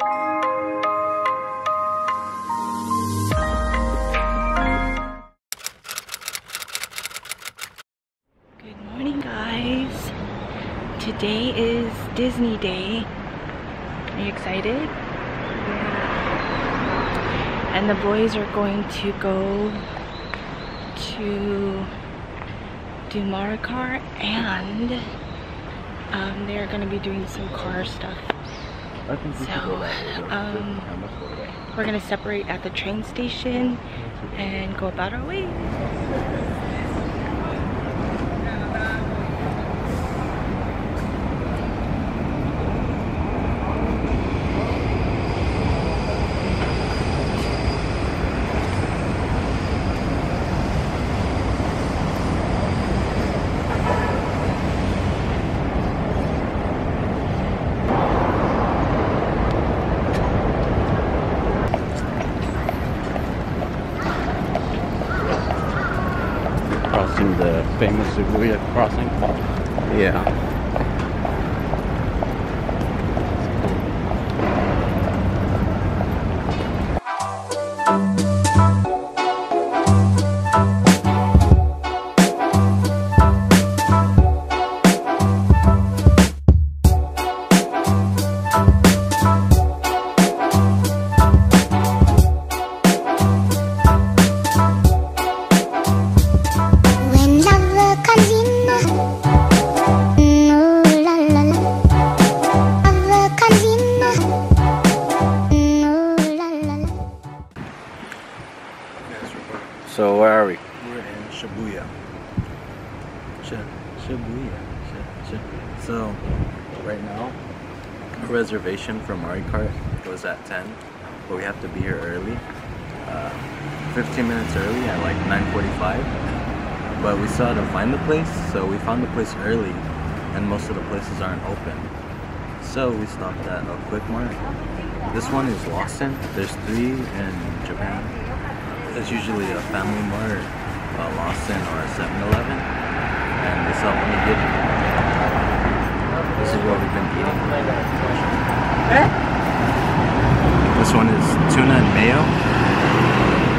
Good morning, guys. Today is Disney Day. Are you excited? Yeah. And the boys are going to go to do Mario Kart and um, they're going to be doing some car stuff. So, um, we're going to separate at the train station and go about our way. Crossing the famous Shibuya crossing. Yeah. Reservation for Mario Kart was at 10, but we have to be here early. Uh, 15 minutes early at like 9.45. But we still had to find the place, so we found the place early, and most of the places aren't open. So we stopped at a Quick Mart. This one is Lawson. There's three in Japan. It's usually a Family Mart, a Lawson, or a 7-Eleven, and they sell onigiri. This is what we've been eating. This one is tuna and mayo.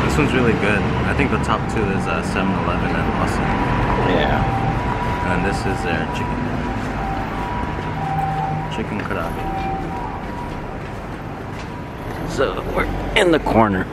This one's really good. I think the top two is uh, 7-Eleven and Lawson. Yeah. And this is their chicken. Chicken karaage. So we're in the corner.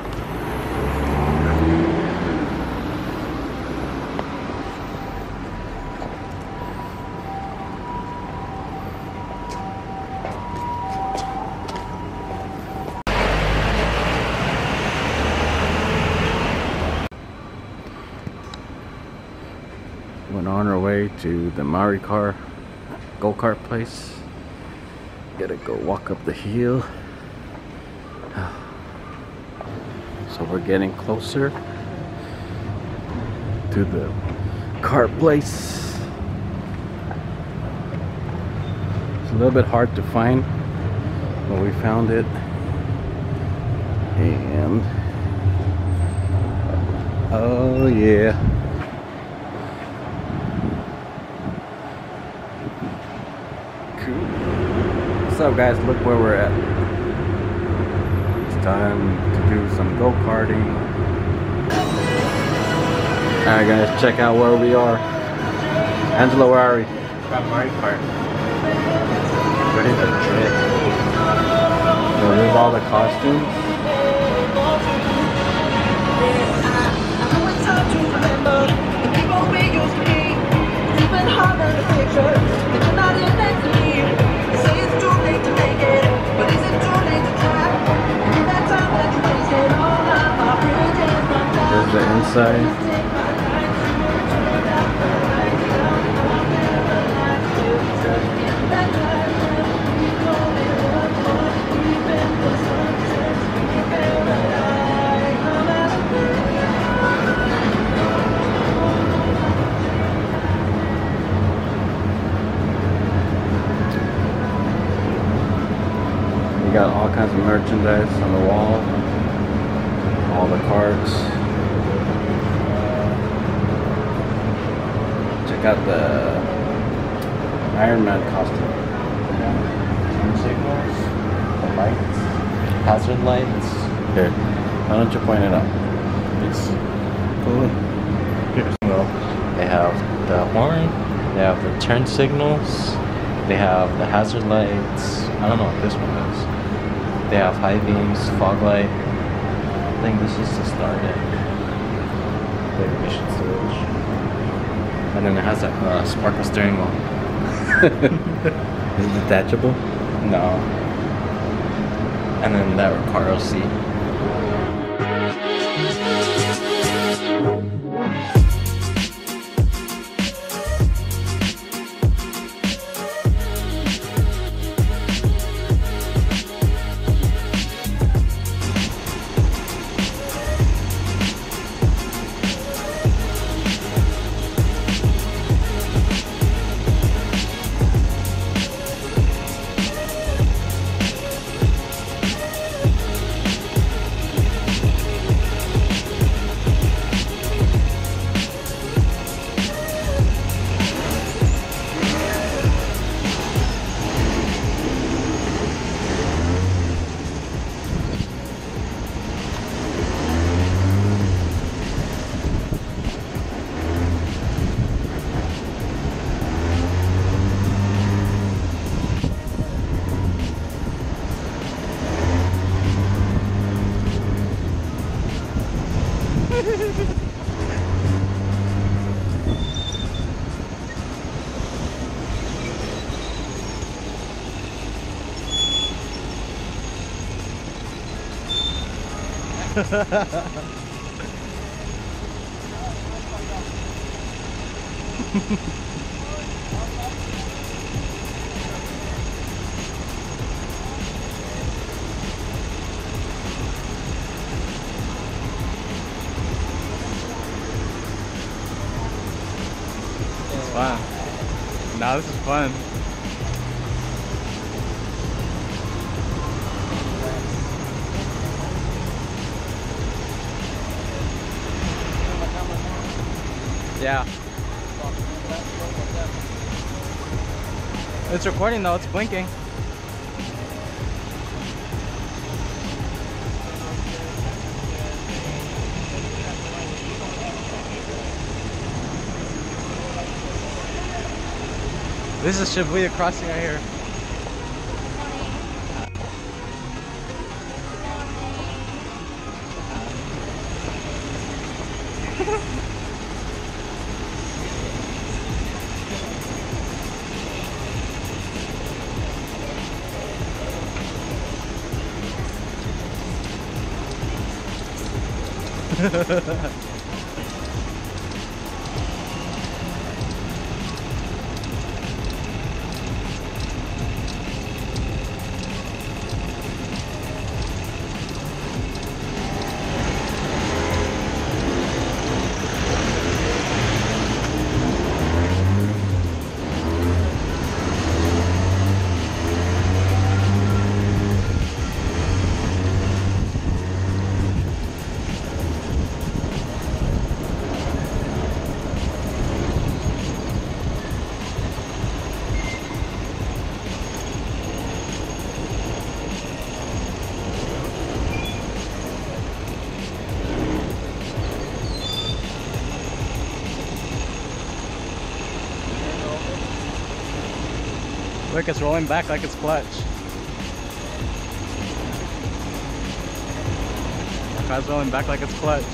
To the Maricar go kart place. Gotta go walk up the hill. So we're getting closer to the cart place. It's a little bit hard to find, but we found it. And oh yeah. What's up guys? Look where we're at. It's time to do some go-karting. Alright guys, check out where we are. Angela, where are we? Got Mario Kart. Ready to trip. So there's all the costumes. There's the inside. We got all kinds of merchandise on the wall. All the cards. Out the Iron Man costume. Turn signals, the lights. hazard lights. Here, why don't you point it out? Please. Here. Well, they have the horn, they have the turn signals, they have the hazard lights. I don't know what this one is. They have high beams, fog light. I think this is to start it. The ignition switch. And then it has a uh, sparkle steering wheel. Is it detachable? No. And then that Recaro seat. It's fun. Now this is fun. Yeah. It's recording though, it's blinking. This is Shibuya crossing right here. Look, it's rolling back like it's clutch. The car's rolling back like it's clutch.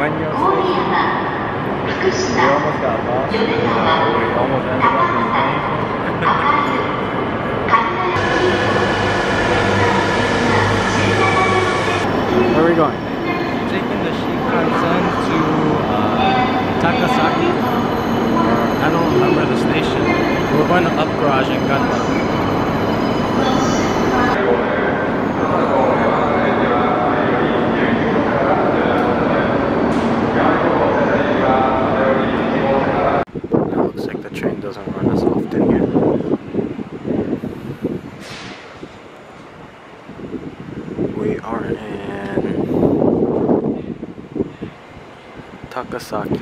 Ueno station. We almost got lost. and, uh, we almost ended up in Spain. Where are we going? Taking the Shinkansen to uh, Takasaki. Or, I don't remember the station. We're going to Up Garage in Gunma. It looks like the train doesn't run as often here. We are in Takasaki.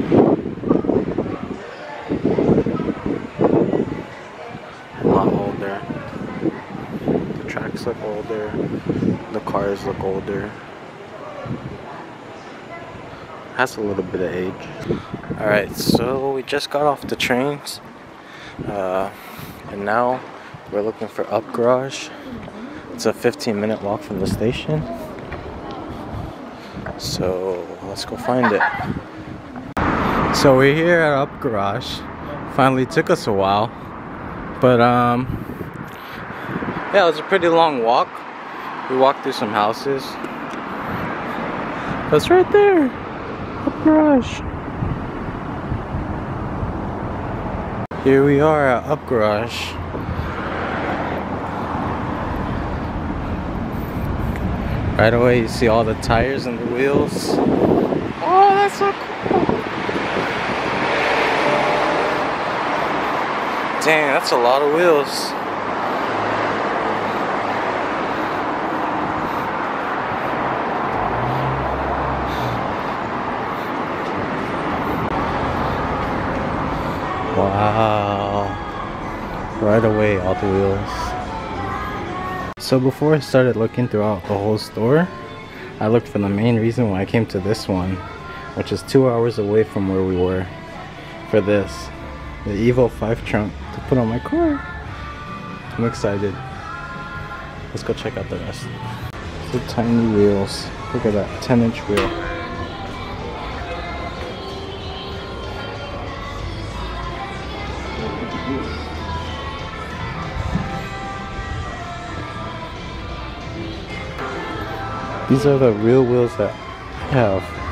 A lot older. The tracks look older. The cars look older. Has a little bit of age. Alright, so we just got off the trains. Uh, and now we're looking for Up Garage. It's a 15 minute walk from the station. So let's go find it. So we're here at Up Garage. Finally took us a while. But um yeah, it was a pretty long walk. We walked through some houses. That's right there. Up Garage. Here we are at Up Garage. Right away you see all the tires and the wheels. Oh, that's so cool. Dang, that's a lot of wheels. Wow. Right away, all the wheels. So before I started looking throughout the whole store, I looked for the main reason why I came to this one, which is two hours away from where we were for this. The Evo 5 trunk to put on my car. I'm excited. Let's go check out the rest. The tiny wheels. Look at that 10 inch wheel. These are the real wheels that I have.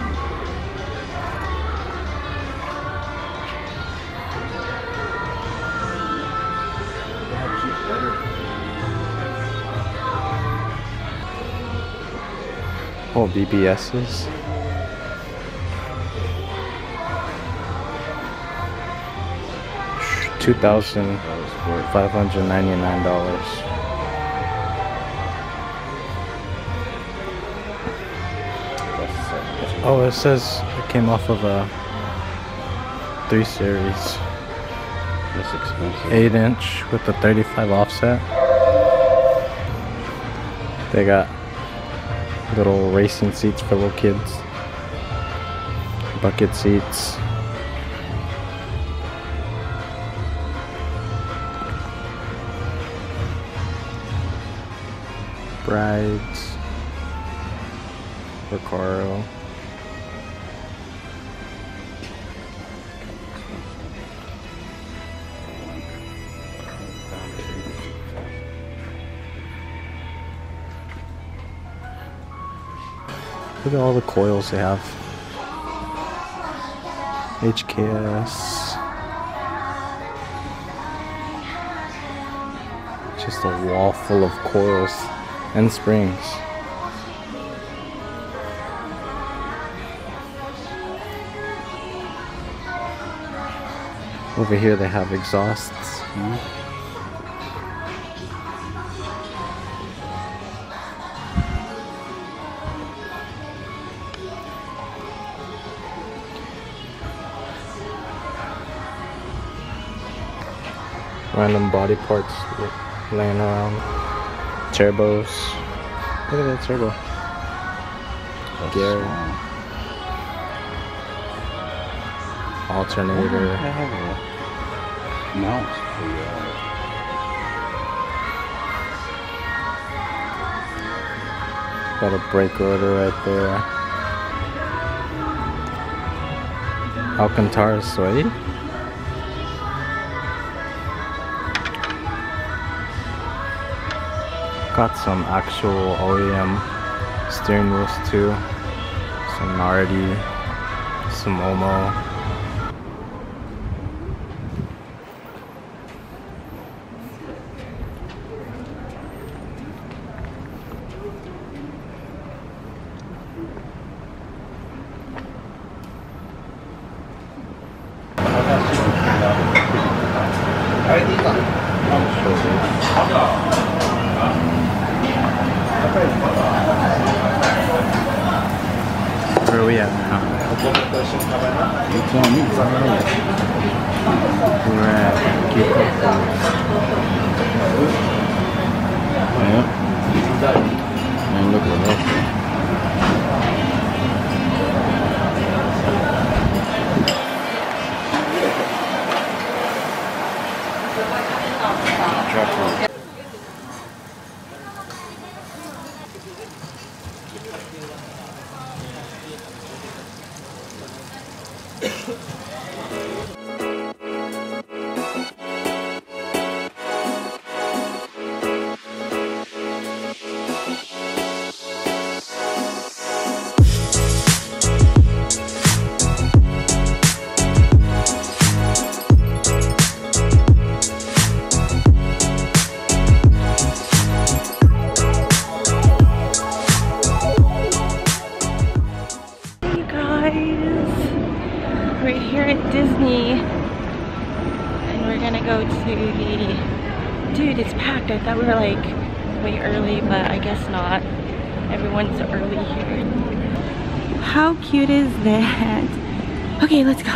Oh, BBSs. Two thousand five hundred ninety-nine dollars. Oh, it says it came off of a three series, That's expensive. eight inch with the 35 offset. They got little racing seats for little kids, bucket seats. Brides, Recaro. Look at all the coils they have. HKS. Just a wall full of coils and springs. Over here they have exhausts. Hmm. Random body parts laying around. Turbos. Look at that turbo. Gear. alternator. I have a mouse for your Got a brake rotor right there. Alcantara suede. Got some actual OEM steering wheels too. Some Nardi, some Momo. Cute is that? Okay, let's go.